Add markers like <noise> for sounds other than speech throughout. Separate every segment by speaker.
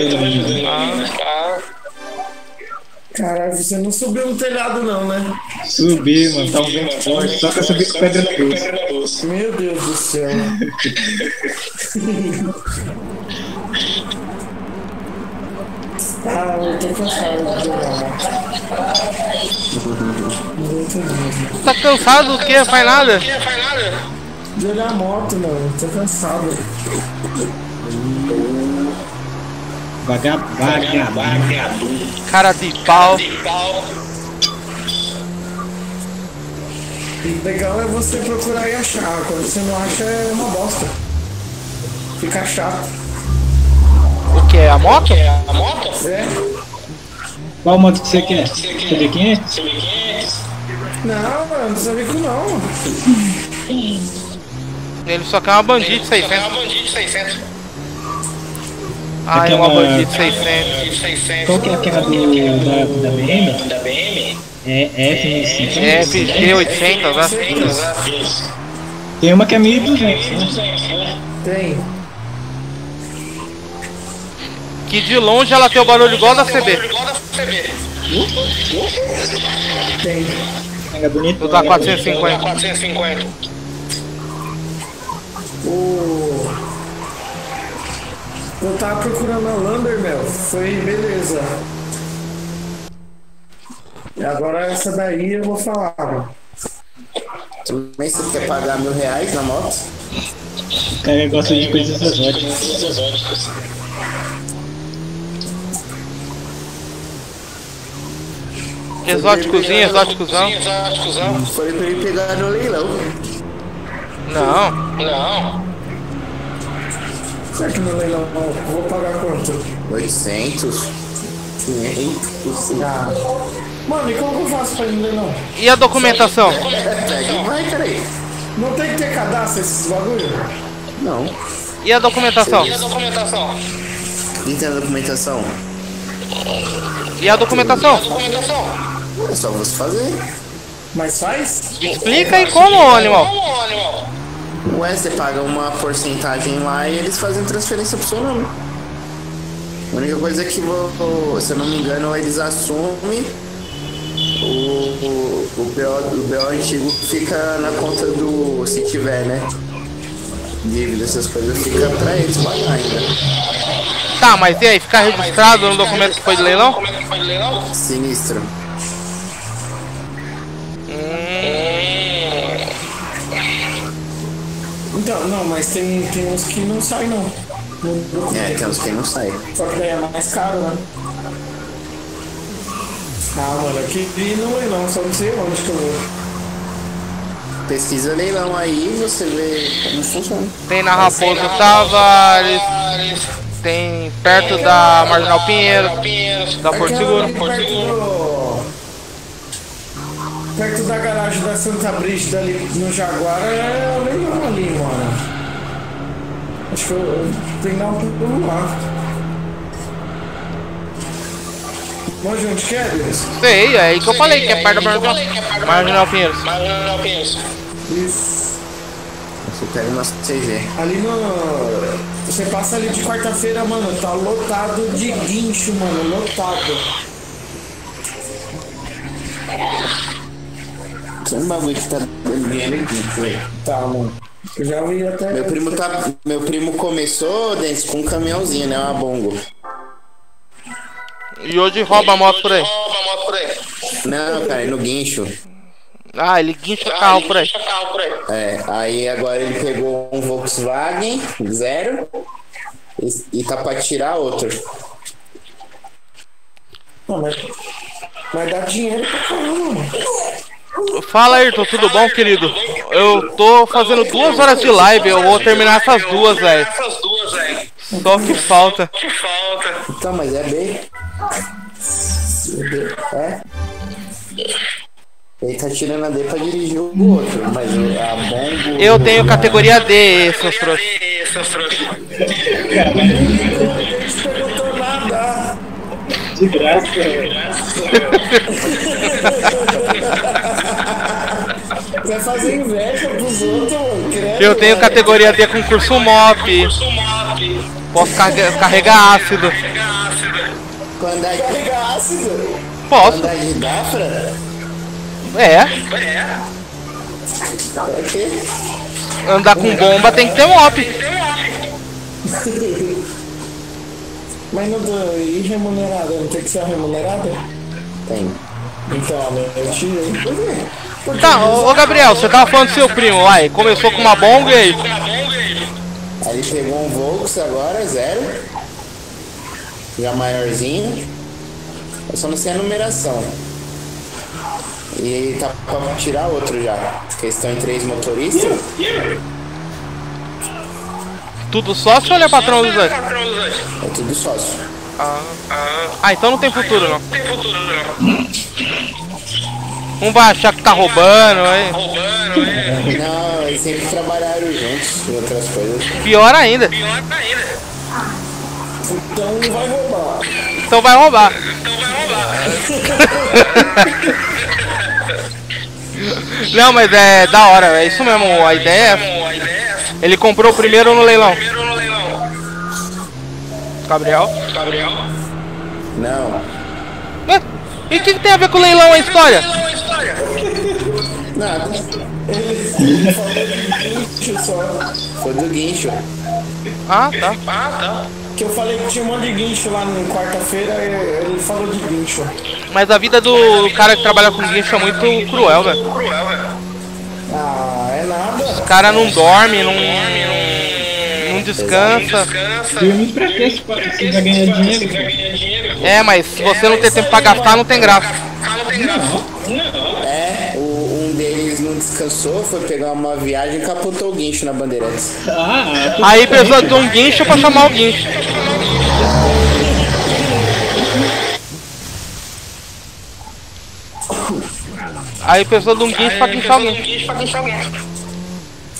Speaker 1: Ah,
Speaker 2: Caralho, você não subiu no telhado não, né?
Speaker 3: Subi, mano, tá um vento forte, só que eu subi com pedra na cruz.
Speaker 2: Meu Deus do céu. ah, eu tô cansado de jogar.
Speaker 1: Tá cansado do quê? Faz nada?
Speaker 2: Jogar moto, mano. Tô cansado.
Speaker 3: Vagabundo.
Speaker 1: Cara de pau.
Speaker 2: Legal é você procurar e achar. Quando você não acha, é uma bosta. Fica chato.
Speaker 1: O que? A moto?
Speaker 2: É.
Speaker 3: Qual moto que você quer? CB500?
Speaker 2: Não, mano, não sabia que não.
Speaker 1: Ele só quer uma bandite 600. Ah, é
Speaker 3: Aquela-
Speaker 1: uma bandite 600.
Speaker 3: Qual que é aquela do, da, da BM? Da BM? É F1050?
Speaker 1: É FG 800, né?
Speaker 3: Tem uma que é 1200, né?
Speaker 2: Tem.
Speaker 1: Que de longe ela tem o barulho igual da CB.
Speaker 2: Tem.
Speaker 3: É bonito.
Speaker 1: Do da 450.
Speaker 2: O... Eu tava procurando a Lander, meu. Foi beleza. E agora essa daí eu vou falar, mano.
Speaker 4: Também você quer pagar mil reais na moto?
Speaker 3: O cara gosta de coisas exóticas.
Speaker 1: Exóticozinho, exóticozão.
Speaker 4: Falei pra ele pegar no leilão.
Speaker 1: Não.
Speaker 2: Será que no leilão eu vou pagar quanto?
Speaker 4: 800, 500.
Speaker 2: Ah. Mano, e como que eu faço pra ir no leilão?
Speaker 1: E a documentação?
Speaker 4: Pega e vai, cara aí.
Speaker 2: Não tem que ter cadastro esses bagulho?
Speaker 4: Não.
Speaker 1: E a documentação?
Speaker 4: Quem tem a documentação?
Speaker 1: E a documentação?
Speaker 4: É só você fazer.
Speaker 2: Mas faz?
Speaker 1: Explica aí como, animal.
Speaker 4: Ué, você paga uma porcentagem lá e eles fazem transferência pro seu nome. A única coisa é que, se eu não me engano, eles assumem o, o, o, BO, o BO antigo fica na conta do. se tiver, né? Dívida, essas coisas, fica pra eles pagar ainda.
Speaker 1: Tá, mas e aí? Ficar registrado no documento que foi de leilão?
Speaker 4: Sinistro.
Speaker 2: Então, não, mas tem, tem uns que não saem não.
Speaker 4: É, tem uns que não saem.
Speaker 2: Só que daí é mais caro, né? Ah, mano, eu queria ir no leilão, só não sei onde que eu vou.
Speaker 4: Pesquisa leilão aí e você vê como funciona.
Speaker 1: Tem na Raposo Tavares, tem perto da Marginal Pinheiro, da Porto Seguro.
Speaker 2: ali perto do... Perto da garagem da Santa Brígida ali no Jaguar é o leilão ali, mano. Acho que eu, eu tenho que dar um pulo lá. Onde onde que é, Deus?
Speaker 1: Sei, é aí que eu falei, que é perto da Marginal, Marginal Pinheiros.
Speaker 2: Isso.
Speaker 4: Você pega uma CG.
Speaker 2: Ali no. Você passa ali de quarta-feira, mano, tá lotado de guincho, mano, lotado.
Speaker 4: Um bagulho que tá dando dinheiro aqui, foi.
Speaker 2: Tá, mano. Eu já vi até.
Speaker 4: Meu primo tá. Meu primo começou, Dentes, com um caminhãozinho, né? Uma bongo.
Speaker 1: E hoje rouba a moto por aí.
Speaker 4: Não, cara, no guincho.
Speaker 1: Ah, ele guincha o carro por aí.
Speaker 4: É, aí agora ele pegou um Volkswagen zero e, e tá pra tirar outro.
Speaker 2: Não, mas. Mas dá dinheiro pra caramba, mano.
Speaker 1: Fala, Ayrton, tudo bom, querido? Eu tô fazendo duas horas de live, eu vou terminar essas duas, velho. Só que falta.
Speaker 4: Então, mas é B. É? Ele tá tirando a D pra dirigir o outro, mas a bomba.
Speaker 1: Eu tenho categoria D, seus trouxas.
Speaker 2: Perguntou nada.
Speaker 3: De graça. <laughs> <laughs>
Speaker 2: Vai fazer inveja pros outros, mano. credo,
Speaker 1: Eu tenho
Speaker 2: mano.
Speaker 1: categoria D com curso MOP. Posso carregar, carregar ácido.
Speaker 4: Com andar de,
Speaker 2: Carregar ácido.
Speaker 1: Posso.
Speaker 4: andar de Dafra?
Speaker 1: É.
Speaker 4: É quê?
Speaker 1: Andar com bomba tem que ter um op. <laughs>
Speaker 2: Mas não do, e remunerada? Não tem que ser remunerada?
Speaker 4: Tem.
Speaker 2: Eu tirei. Por quê? Porque
Speaker 1: Tá, ô, ô, Gabriel, você tava falando do seu primo, vai. Começou com uma bomba e aí.
Speaker 4: Aí ele pegou um Volks agora, zero. Já maiorzinho. Eu só não sei a numeração. E ele tá pra tirar outro já. Porque eles estão em três motoristas.
Speaker 1: Tudo sócio ou ele é patrão dos dois?
Speaker 4: É tudo sócio.
Speaker 1: Ah, então não tem futuro não. Um vai achar que tá roubando, aí.
Speaker 4: Não, eles sempre trabalharam juntos em outras coisas.
Speaker 1: Pior ainda.
Speaker 2: então não vai roubar.
Speaker 1: Então vai roubar. <laughs> Não, mas é da hora, é isso mesmo. A ideia é. Ele comprou o primeiro no leilão. Gabriel?
Speaker 4: Não.
Speaker 1: E o que, que tem a ver com o leilão a história?
Speaker 4: Nada.
Speaker 2: Guincho só.
Speaker 4: Foi do guincho.
Speaker 1: Ah, tá.
Speaker 2: Que eu falei que tinha um monte de guincho lá na quarta-feira, ele falou de guincho.
Speaker 1: Mas a vida do cara que trabalha com guincho é muito cruel, velho.
Speaker 2: Ah, é nada.
Speaker 1: O cara não dorme, não, não, não descansa.
Speaker 3: Dormir pra quê? Se você vai ganhar dinheiro.
Speaker 1: É, mas se você não tem tempo pra gastar, não tem graça.
Speaker 4: É, o, um deles não descansou, foi pegar uma viagem e capotou o guincho na Bandeirantes.
Speaker 3: Ah,
Speaker 1: Aí precisou de um guincho pra chamar o guincho. Aí precisou de um guincho pra guinchar o guincho.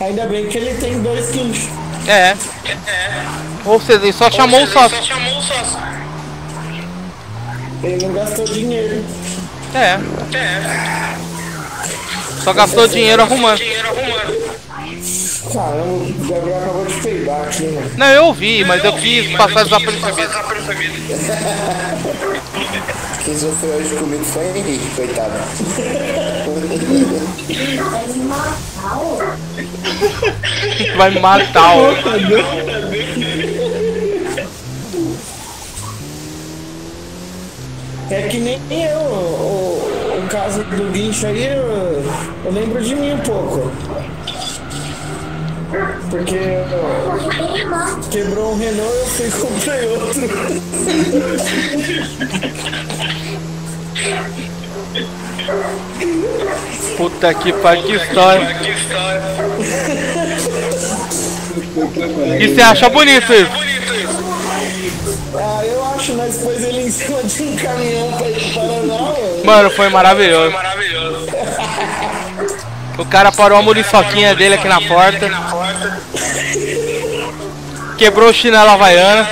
Speaker 2: Ainda bem que ele tem dois guinchos.
Speaker 1: É. Ou seja, ele só chamou o sócio.
Speaker 2: Ele não gastou dinheiro.
Speaker 1: É. Só gastou dinheiro arrumando.
Speaker 2: Caramba, o Gabriel acabou de peidar aqui, mano.
Speaker 1: Não, eu ouvi, mas eu quis passar desapercebido. <laughs>
Speaker 4: Quem sofreu hoje comigo foi Henrique, coitado.
Speaker 1: Vai me matar, ó.
Speaker 2: É que nem eu, o, o caso do guincho aí, eu, eu lembro de mim um pouco. Porque quebrou um Renault eu fui e comprei outro.
Speaker 1: Puta que pariu, que história. E você acha bonito isso?
Speaker 2: Em cima de um caminhão pra ir pro Paraná, mano.
Speaker 1: Mano, foi maravilhoso. O cara parou a muriçoquinha dele aqui na porta. Quebrou o chinelo havaiana.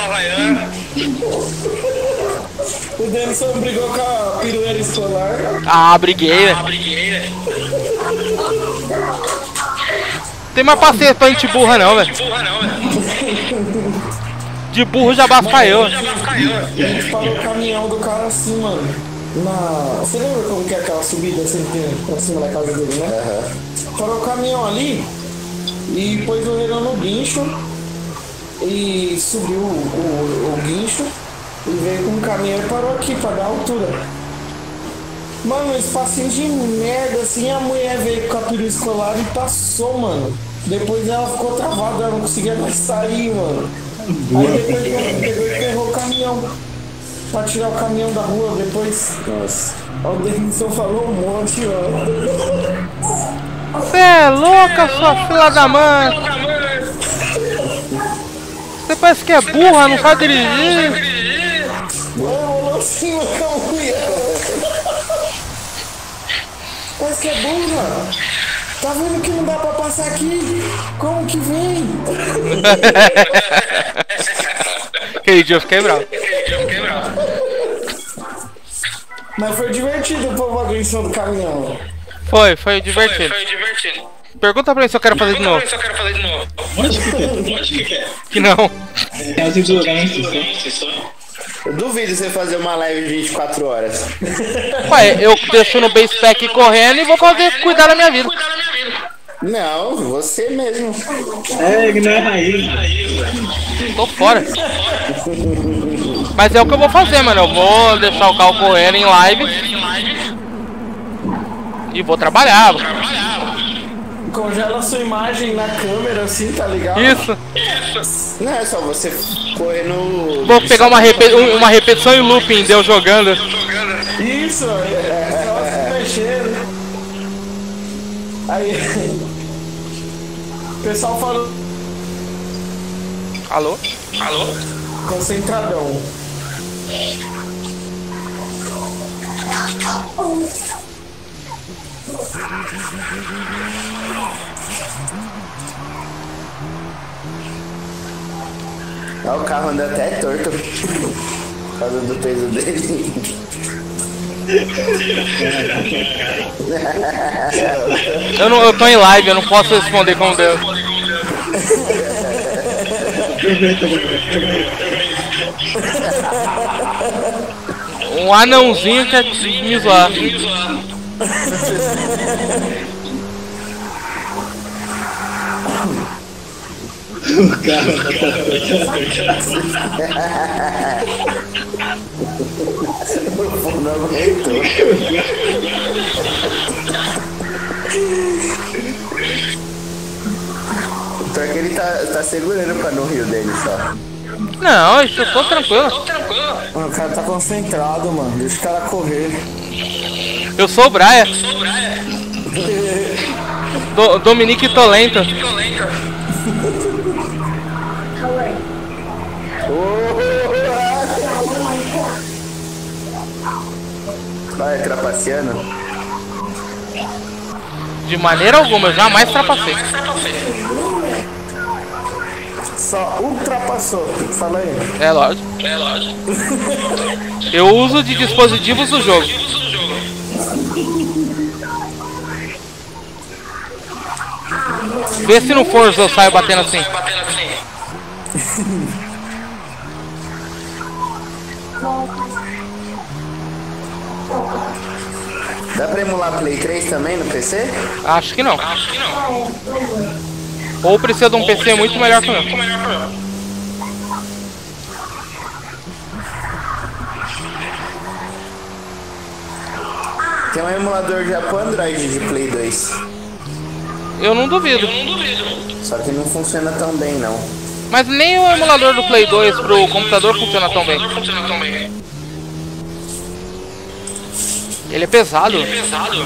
Speaker 2: O Denison brigou com a pirueira escolar.
Speaker 1: Ah, briguei, velho. Tem mais paciência pra gente burra não, velho. <laughs> De burro já basta eu.
Speaker 2: A gente parou o caminhão do cara assim, mano. Na... Você lembra como que é aquela subida assim que tem pra cima da casa dele, né? Parou o caminhão ali e pôs o Renan no guincho e subiu o, o, o guincho e veio com o caminhão e parou aqui pra dar altura. Mano, um espacinho de merda assim, a mulher veio com a peru escolar e passou, mano. Depois ela ficou travada, ela não conseguia mais sair, mano. Aí depois e ferrou o caminhão. Pra tirar o caminhão da rua depois.
Speaker 4: Nossa.
Speaker 2: O Denison falou um monte, mano.
Speaker 1: Você é louca, sua filha da mãe. Você parece que é burra, não sabe dirigir.
Speaker 2: Mano, rolou assim com a mulher. Mas que é burra. Tá vendo que não dá pra passar aqui? Como que vem? <laughs>
Speaker 1: Aquele dia eu fiquei bravo.
Speaker 2: Mas foi divertido o povo agressão do caminhão.
Speaker 1: Foi, foi divertido. Pergunta pra mim se eu quero fazer de novo.
Speaker 3: Onde que quer?
Speaker 5: Onde que é?
Speaker 1: Que não.
Speaker 3: É as endurance só.
Speaker 4: Eu duvido você fazer uma live de 24 horas.
Speaker 1: Ué, eu deixo no base pack correndo e vou fazer cuidar da minha vida.
Speaker 4: Não, você mesmo.
Speaker 3: É, não é raiz.
Speaker 1: Tô fora. Mas é o que eu vou fazer, mano. Eu vou deixar o carro correndo em live. E vou trabalhar. vou-
Speaker 2: Congela sua imagem na câmera assim, tá ligado?
Speaker 1: Isso.
Speaker 4: Não é só você correr no.
Speaker 1: Vou pegar uma, repe- um- uma repetição em looping, deu jogando.
Speaker 2: Isso, é, ela se mexendo. Aí. O <laughs> pessoal falou
Speaker 1: Alô?
Speaker 5: Alô?
Speaker 2: concentradão.
Speaker 4: Ó, o carro anda até torto. Por causa do peso dele.
Speaker 1: Eu, não, eu tô em live, eu não posso responder como deu. Um anãozinho quer me zoar. <laughs>
Speaker 3: O carro tá
Speaker 4: Não aguentou. Pior que ele tá, tá segurando pra no rio dele só.
Speaker 1: Não, eu tô tranquilo.
Speaker 2: Mano, o cara tá concentrado, mano. Deixa o cara correr.
Speaker 1: Eu sou o Braia. <laughs> Do, Dominique Tolento.
Speaker 4: Vai trapaceando.
Speaker 1: De maneira alguma, eu jamais trapacei.
Speaker 2: Só ultrapassou. Fala aí.
Speaker 1: É lógico.
Speaker 5: É lógico.
Speaker 1: Eu uso de dispositivos do jogo. Vê se no Forza eu saio batendo assim.
Speaker 4: Dá pra emular Play 3 também no PC?
Speaker 1: Acho que não.
Speaker 5: Acho que não.
Speaker 1: Ou precisa de um PC muito melhor que o meu.
Speaker 5: Muito melhor que o meu.
Speaker 4: Tem um emulador já pro Android de Play 2.
Speaker 1: Eu não duvido.
Speaker 5: Não duvido.
Speaker 4: Só que não funciona tão bem não.
Speaker 1: Mas nem o emulador do Play 2 pro computador funciona tão bem.
Speaker 5: Funciona tão bem.
Speaker 1: Ele é pesado.
Speaker 5: Pesado.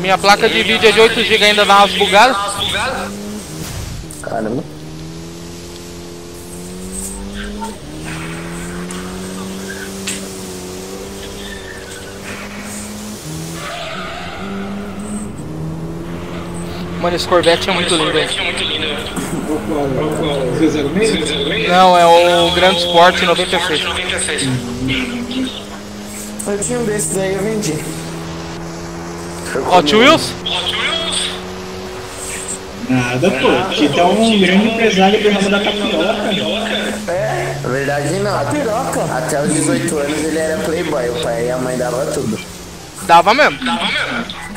Speaker 1: Minha placa de vídeo é de 8 GB ainda dá umas bugadas.
Speaker 5: As bugadas.
Speaker 4: Caramba.
Speaker 1: Mano, esse Corvette é muito lindo.
Speaker 5: É muito lindo.
Speaker 3: O qual? O qual? 006?
Speaker 1: Não, é o Grande Sport 96.
Speaker 5: 96.
Speaker 2: Eu tinha um desse daí, eu vendi.
Speaker 1: Hot Wheels?
Speaker 3: Nada, pô. Tita é um grande empresário do ramo da tapioca.
Speaker 4: Na verdade não.
Speaker 2: Piroca.
Speaker 4: Até os 18 anos ele era playboy. O pai e a mãe davam tudo.
Speaker 1: Dava mesmo.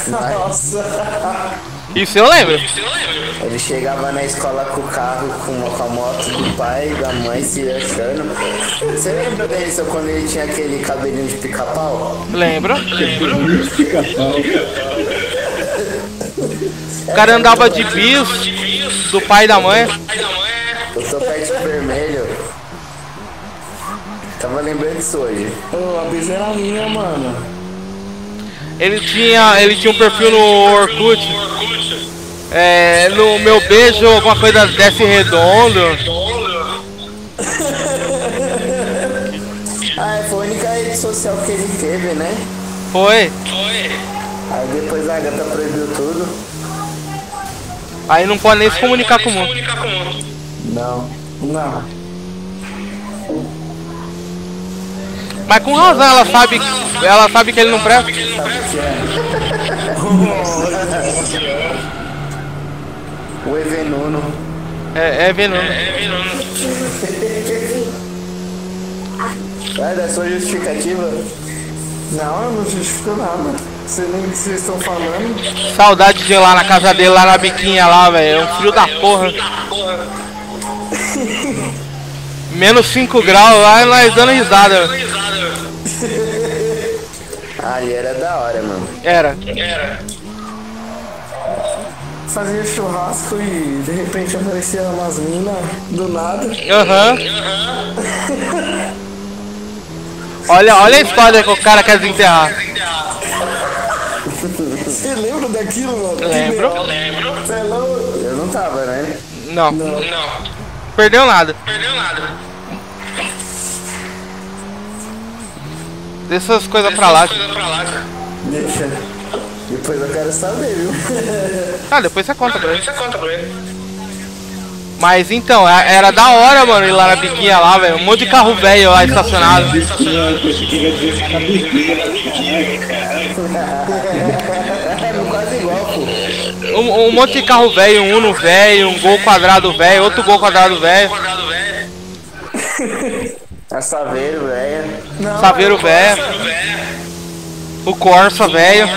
Speaker 2: Nossa.
Speaker 1: Isso eu lembro.
Speaker 4: Ele chegava na escola com o carro, com, a moto do pai e da mãe se achando. Você lembra disso quando ele tinha aquele cabelinho de pica-pau?
Speaker 1: Lembro.
Speaker 3: Pica-pau. <laughs>
Speaker 1: O cara andava de bis do pai e da mãe.
Speaker 4: O topete vermelho. Tava lembrando disso hoje.
Speaker 2: Ô, a bisa era minha, mano.
Speaker 1: Ele tinha, ele tinha um perfil no Orkut. É, no meu beijo, alguma coisa desce redondo. <laughs>
Speaker 4: Ah, foi a única rede social que ele teve, né?
Speaker 1: Foi.
Speaker 4: Aí depois a gata proibiu tudo.
Speaker 1: Aí não pode nem se comunicar com o mundo.
Speaker 5: Comunicar com o mundo.
Speaker 4: Não.
Speaker 2: Não.
Speaker 1: Mas com razão, ela sabe, ela sabe que ele não presta.
Speaker 4: O Evenuno.
Speaker 1: É, é veneno.
Speaker 4: Vai da sua justificativa.
Speaker 2: Não, eu não justifico nada. Você nem o que vocês estão falando.
Speaker 1: Saudade de ir lá na casa dele, lá na biquinha lá, velho. É um frio da porra. <laughs> Menos 5 graus lá e nós dando risada.
Speaker 4: Ali era da hora, mano.
Speaker 1: Era.
Speaker 2: Fazia churrasco e de repente aparecia umas minas do nada.
Speaker 1: Aham. Olha, olha a história que o cara quer desenterrar.
Speaker 2: Você lembra daquilo, mano?
Speaker 1: Lembro.
Speaker 2: Você é louco?
Speaker 4: Eu não tava, né?
Speaker 1: Não,
Speaker 5: Não.
Speaker 1: perdeu nada.
Speaker 5: Perdeu nada.
Speaker 1: Deixa essas coisas pra lá.
Speaker 5: Coisa pra lá, cara.
Speaker 4: Deixa. Depois eu quero saber, viu?
Speaker 1: Ah, depois você conta pra ele.
Speaker 5: Você conta pra ele.
Speaker 1: Mas então, a- era da hora, mano, ir lá na biquinha lá, velho. Um monte de carro velho lá estacionado.
Speaker 4: É.
Speaker 1: Um, um monte de carro velho, um Uno velho, um Gol quadrado velho, outro Gol quadrado velho.
Speaker 4: A Saveiro, velho.
Speaker 2: Não,
Speaker 1: Saveiro velho, o Corsa velho.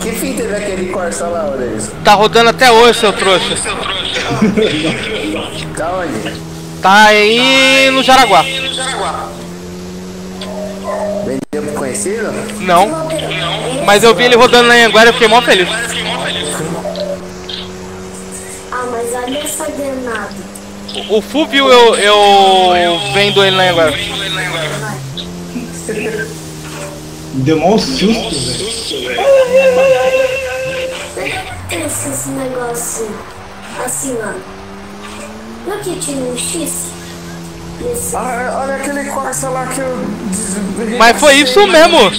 Speaker 4: Que fim teve aquele Corsa lá, Oreis?
Speaker 1: Tá rodando até hoje, seu trouxa.
Speaker 4: Tá onde?
Speaker 1: Tá aí no Jaraguá.
Speaker 4: Vendeu pro conhecido?
Speaker 1: Não. Mas eu vi ele rodando na Anhanguera e fiquei mó feliz.
Speaker 5: Fiquei mó feliz.
Speaker 6: Ah, mas olha essa granada.
Speaker 1: O Fúvio eu, eu vendo ele na Anhanguera.
Speaker 3: Deu mó susto, velho.
Speaker 6: Tem esses negócios assim, ó. Não que tinha um X?
Speaker 2: Ah, olha aquele Corsa lá que eu.
Speaker 1: Mas foi isso mesmo.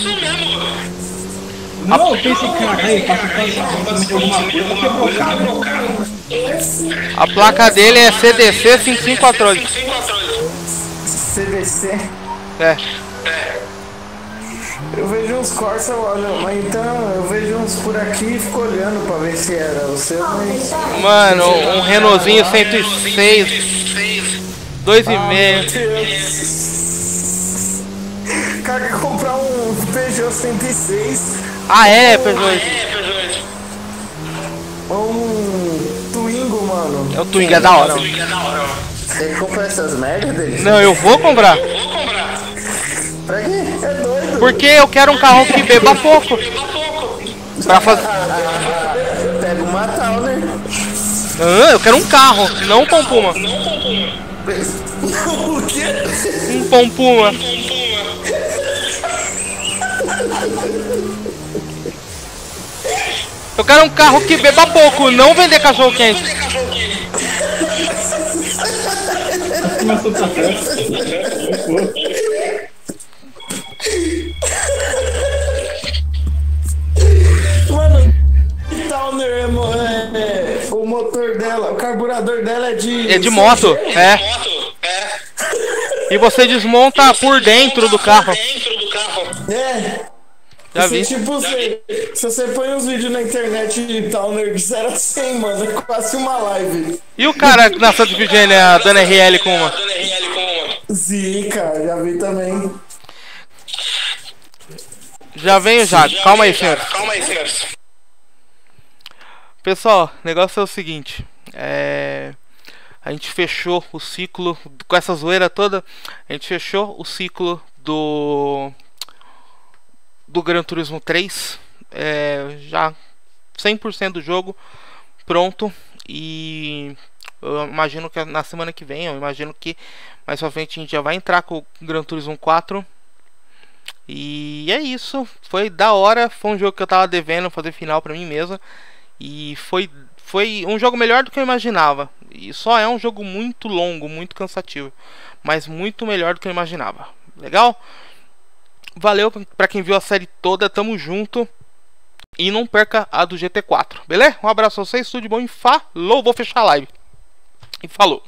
Speaker 3: Não, eu pensei, caralho, passa de alguma coisa, quebrou o carro.
Speaker 1: A placa dele é CDC 5548.
Speaker 5: 548.
Speaker 2: CDC.
Speaker 1: É.
Speaker 2: Eu vejo uns Corsa, olha, mas então eu vejo uns por aqui e fico olhando pra ver se era o seu, mas.
Speaker 1: Mano, um Renaultzinho 106, 2,5.
Speaker 2: O cara quer comprar um Peugeot 106
Speaker 1: Ah, é, Peugeot.
Speaker 2: ou um mano.
Speaker 1: É o Twingo, é da hora.
Speaker 4: Você compra essas merdas deles?
Speaker 1: Não, eu vou comprar.
Speaker 5: Vou comprar.
Speaker 4: Pra quê?
Speaker 2: É doido.
Speaker 1: Porque eu quero um carro que beba pouco. Pra fazer.
Speaker 4: Pega uma tal, né?
Speaker 1: Ah, eu quero um carro, não um Pompuma. <laughs>
Speaker 2: o quê?
Speaker 1: Um Pompuma. Eu quero um carro que beba pouco, não vender cachorro quente.
Speaker 3: Começou pra trás.
Speaker 2: Mano, que Towner é, é, o motor dela, o carburador dela é de.
Speaker 1: É de moto, é.
Speaker 5: Moto. É.
Speaker 1: E você desmonta por dentro do carro.
Speaker 5: Dentro do carro.
Speaker 2: É.
Speaker 1: Já vi.
Speaker 2: Tipo, você, se você põe uns vídeos na internet de Towner de 0 a 100, mano, é quase uma live.
Speaker 1: E o cara na Santa Virgínia dando RL com uma?
Speaker 5: Dona RL com uma.
Speaker 2: Zica, já vi também.
Speaker 1: Já venho já, calma aí, senhor.
Speaker 5: Calma aí, senhores.
Speaker 1: Pessoal, o negócio é o seguinte. É. A gente fechou o ciclo com essa zoeira toda. A gente fechou o ciclo do do Gran Turismo 3. É, já 100% do jogo pronto e eu imagino que na semana que vem, eu imagino que mais pra frente a gente já vai entrar com o Gran Turismo 4. E é isso, foi da hora, foi um jogo que eu tava devendo fazer final pra mim mesmo. E foi, foi um jogo melhor do que eu imaginava. E só é um jogo muito longo, muito cansativo. Mas muito melhor do que eu imaginava. Legal? Valeu pra quem viu a série toda, tamo junto. E não perca a do GT4, beleza? Um abraço a vocês, tudo de bom e falou. Vou fechar a live. E falou.